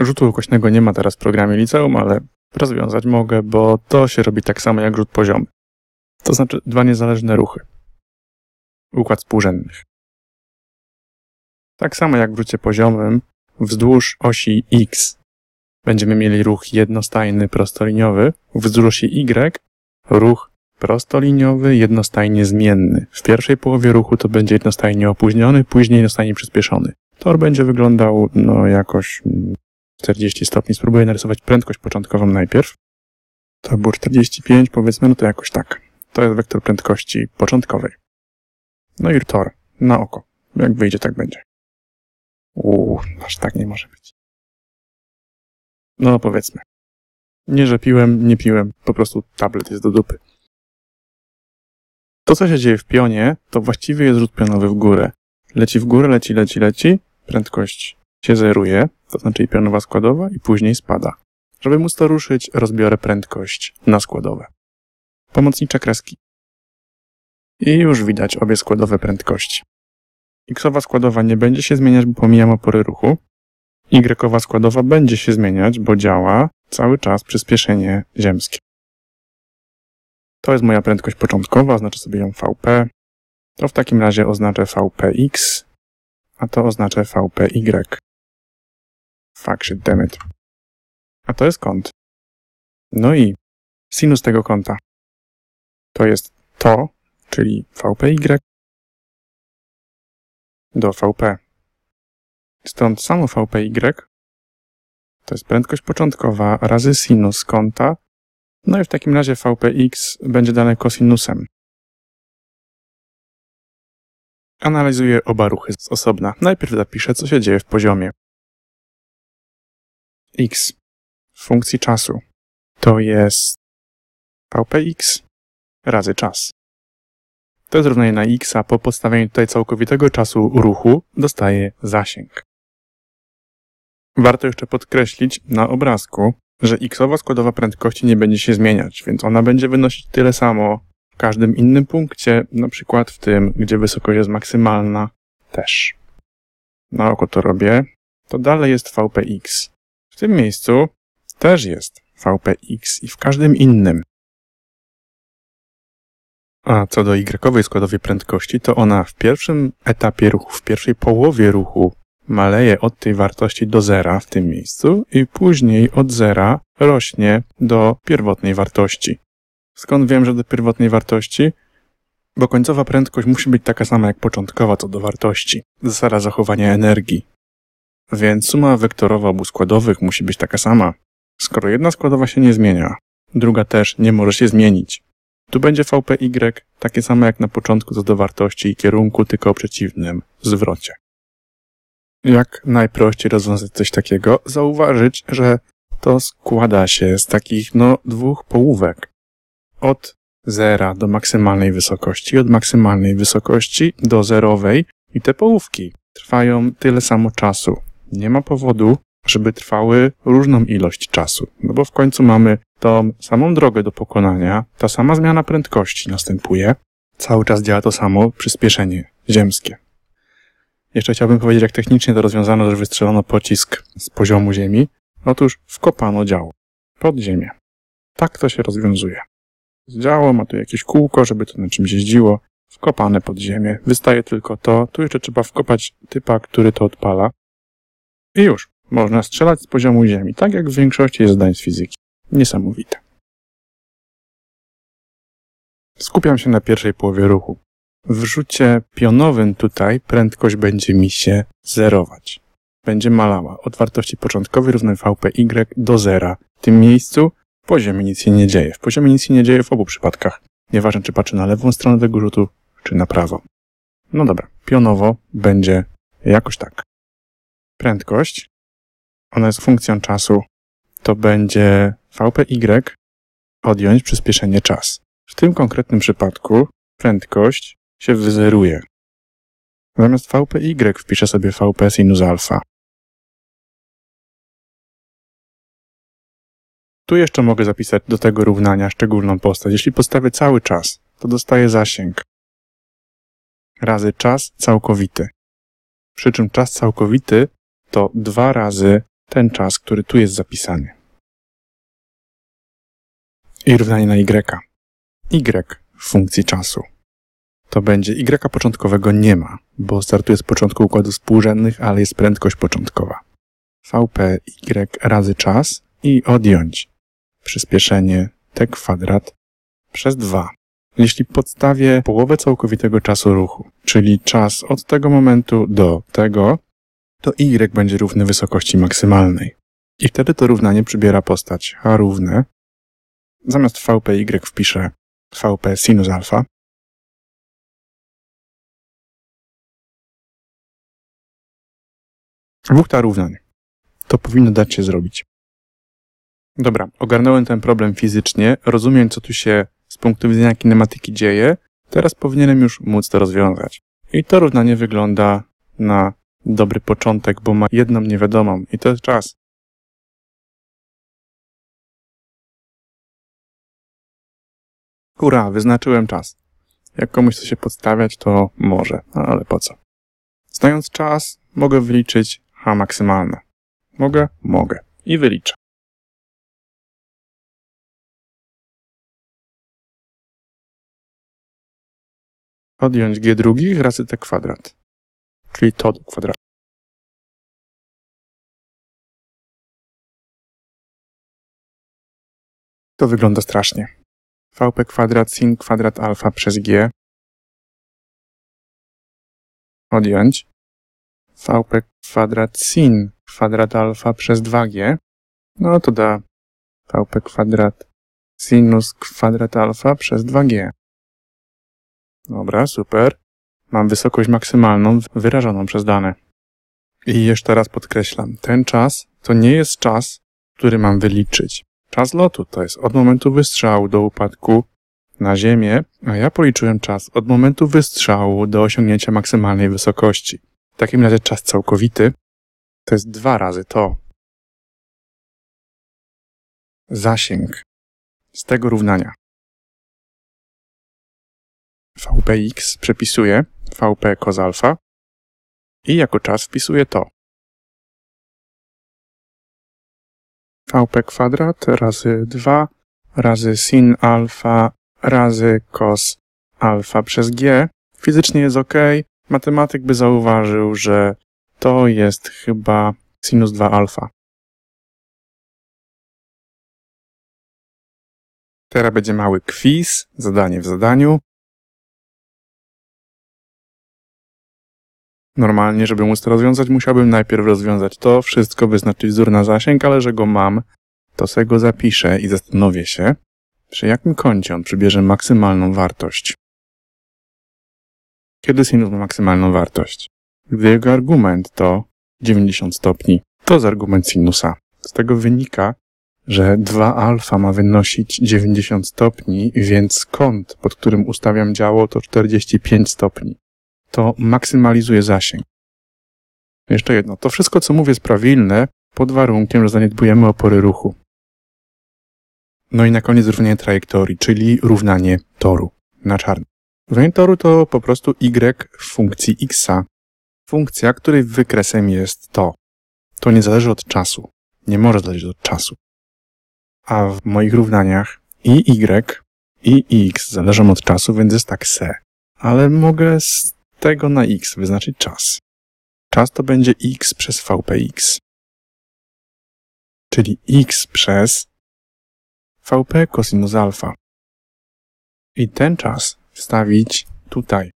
Rzutu ukośnego nie ma teraz w programie liceum, ale rozwiązać mogę, bo to się robi tak samo jak rzut poziomy. To znaczy dwa niezależne ruchy. Układ współrzędnych. Tak samo jak w rzucie poziomym, wzdłuż osi X będziemy mieli ruch jednostajny prostoliniowy, wzdłuż osi Y ruch prostoliniowy, jednostajnie zmienny. W pierwszej połowie ruchu to będzie jednostajnie opóźniony, później jednostajnie przyspieszony. Tor będzie wyglądał no jakoś 40 stopni. Spróbuję narysować prędkość początkową najpierw. To było 45, powiedzmy, no to jakoś tak. To jest wektor prędkości początkowej. No i tor na oko. Jak wyjdzie, tak będzie. Uuu, aż tak nie może być. No powiedzmy. Nie, że piłem, nie piłem, po prostu tablet jest do dupy. To, co się dzieje w pionie, to właściwie jest rzut pionowy w górę. Leci w górę, leci, leci, leci, prędkość się zeruje, to znaczy pionowa składowa, i później spada. Żeby móc to ruszyć, rozbiorę prędkość na składowe. Pomocnicze kreski. I już widać obie składowe prędkości. Xowa składowa nie będzie się zmieniać, bo pomijam opory ruchu. Y składowa będzie się zmieniać, bo działa cały czas przyspieszenie ziemskie. To jest moja prędkość początkowa, oznaczę sobie ją VP. To w takim razie oznaczę VPX, a to oznacza VPY. Fuck shit, dammit. A to jest kąt. No i sinus tego kąta to jest to, czyli VPY do VP. Stąd samo VPY to jest prędkość początkowa razy sinus kąta, no i w takim razie VPX będzie dane kosinusem. Analizuję oba ruchy z osobna. Najpierw zapiszę, co się dzieje w poziomie. X funkcji czasu to jest VPX razy czas. To jest równanie na x, a po postawieniu tutaj całkowitego czasu ruchu dostaję zasięg. Warto jeszcze podkreślić na obrazku, że xowa składowa prędkości nie będzie się zmieniać, więc ona będzie wynosić tyle samo w każdym innym punkcie, na przykład w tym, gdzie wysokość jest maksymalna, też. Na oko to robię. To dalej jest VPX. W tym miejscu też jest VPX i w każdym innym. A co do y składowej prędkości, to ona w pierwszym etapie ruchu, w pierwszej połowie ruchu maleje od tej wartości do zera w tym miejscu i później od zera rośnie do pierwotnej wartości. Skąd wiem, że do pierwotnej wartości? Bo końcowa prędkość musi być taka sama jak początkowa co do wartości. Zasada zachowania energii. Więc suma wektorowa obu składowych musi być taka sama. Skoro jedna składowa się nie zmienia, druga też nie może się zmienić. Tu będzie VPY takie samo jak na początku co do wartości i kierunku, tylko o przeciwnym zwrocie. Jak najprościej rozwiązać coś takiego? Zauważyć, że to składa się z takich, no, dwóch połówek. Od zera do maksymalnej wysokości, od maksymalnej wysokości do zerowej i te połówki trwają tyle samo czasu. Nie ma powodu, żeby trwały różną ilość czasu, no bo w końcu mamy tą samą drogę do pokonania, ta sama zmiana prędkości następuje, cały czas działa to samo przyspieszenie ziemskie. Jeszcze chciałbym powiedzieć, jak technicznie to rozwiązano, że wystrzelono pocisk z poziomu ziemi. Otóż wkopano działo pod ziemię. Tak to się rozwiązuje. Działo ma tu jakieś kółko, żeby to na czymś jeździło, wkopane pod ziemię. Wystaje tylko to. Tu jeszcze trzeba wkopać typa, który to odpala. I już. Można strzelać z poziomu ziemi, tak jak w większości zdań z fizyki. Niesamowite. Skupiam się na pierwszej połowie ruchu. W rzucie pionowym tutaj prędkość będzie mi się zerować. Będzie malała od wartości początkowej równej VPY do zera. W tym miejscu w poziomie nic się nie dzieje. W poziomie nic się nie dzieje w obu przypadkach. Nieważne, czy patrzę na lewą stronę tego rzutu, czy na prawą. No dobra, pionowo będzie jakoś tak. Prędkość, ona jest funkcją czasu, to będzie VPY odjąć przyspieszenie czas. W tym konkretnym przypadku prędkość się wyzeruje. Zamiast VPY wpiszę sobie VP sinus alfa. Tu jeszcze mogę zapisać do tego równania szczególną postać. Jeśli postawię cały czas, to dostaję zasięg razy czas całkowity. Przy czym czas całkowity to dwa razy ten czas, który tu jest zapisany. I równanie na y. y w funkcji czasu. To będzie y początkowego nie ma, bo startuje z początku układu współrzędnych, ale jest prędkość początkowa. VP y razy czas i odjąć przyspieszenie t kwadrat przez 2. Jeśli podstawię połowę całkowitego czasu ruchu, czyli czas od tego momentu do tego, to y będzie równy wysokości maksymalnej. I wtedy to równanie przybiera postać h równe. Zamiast vpy wpiszę vp sinus alfa. Dwóch równań. To powinno dać się zrobić. Dobra, ogarnąłem ten problem fizycznie, rozumiem, co tu się z punktu widzenia kinematyki dzieje, teraz powinienem już móc to rozwiązać. I to równanie wygląda na dobry początek, bo ma jedną niewiadomą i to jest czas. Hurra, wyznaczyłem czas. Jak komuś chce się podstawiać, to może, ale po co? Znając czas, mogę wyliczyć H maksymalne. Mogę? Mogę. I wyliczę. Odjąć g drugich razy t kwadrat. Czyli to do kwadratu. To wygląda strasznie. VP kwadrat sin kwadrat alfa przez g. Odjąć. VP kwadrat sin kwadrat alfa przez 2g. No to da VP kwadrat sinus kwadrat alfa przez 2g. Dobra, super. Mam wysokość maksymalną wyrażoną przez dane. I jeszcze raz podkreślam, ten czas to nie jest czas, który mam wyliczyć. Czas lotu to jest od momentu wystrzału do upadku na Ziemię, a ja policzyłem czas od momentu wystrzału do osiągnięcia maksymalnej wysokości. W takim razie czas całkowity to jest dwa razy to. Zasięg z tego równania. VPX przepisuję VP cos alfa i jako czas wpisuję to. VP kwadrat razy 2 razy sin alfa razy cos alfa przez g. Fizycznie jest ok. Matematyk by zauważył, że to jest chyba sinus 2 alfa. Teraz będzie mały quiz, zadanie w zadaniu. Normalnie, żeby móc to rozwiązać, musiałbym najpierw rozwiązać to, wszystko, wyznaczyć wzór na zasięg, ale że go mam, to sobie go zapiszę i zastanowię się, przy jakim kącie on przybierze maksymalną wartość. Kiedy sinus ma maksymalną wartość? Gdy jego argument to 90 stopni, to jest argument sinusa. Z tego wynika, że 2 alfa ma wynosić 90 stopni, więc kąt, pod którym ustawiam działo, to 45 stopni to maksymalizuje zasięg. Jeszcze jedno. To wszystko, co mówię, jest prawilne pod warunkiem, że zaniedbujemy opory ruchu. No i na koniec równanie trajektorii, czyli równanie toru na czarno. Równanie toru to po prostu y w funkcji x. Funkcja, której wykresem jest to. To nie zależy od czasu. Nie może zależeć od czasu. A w moich równaniach i y i x zależą od czasu, więc jest tak se. Ale mogę tego na x wyznaczyć czas. Czas to będzie x przez vpx. Czyli x przez vp cosinus alfa. I ten czas wstawić tutaj.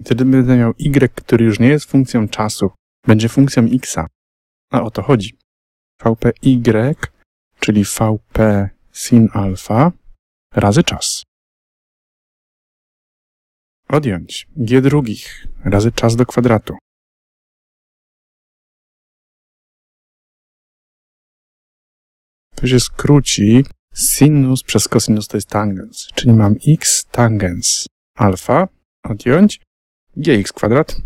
I wtedy będę miał y, który już nie jest funkcją czasu, będzie funkcją x. A o to chodzi. vpy, czyli vp sin alfa razy czas. Odjąć g drugich razy czas do kwadratu. To się skróci. Sinus przez cosinus to jest tangens, czyli mam x tangens alfa, odjąć gx kwadrat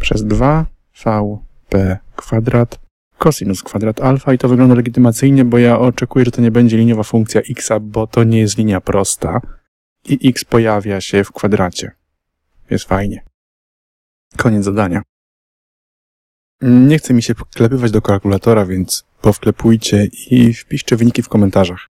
przez 2 vp kwadrat cosinus kwadrat alfa i to wygląda legitymacyjnie, bo ja oczekuję, że to nie będzie liniowa funkcja x, bo to nie jest linia prosta i x pojawia się w kwadracie. Jest fajnie. Koniec zadania. Nie chce mi się wklepywać do kalkulatora, więc powklepujcie i wpiszcie wyniki w komentarzach.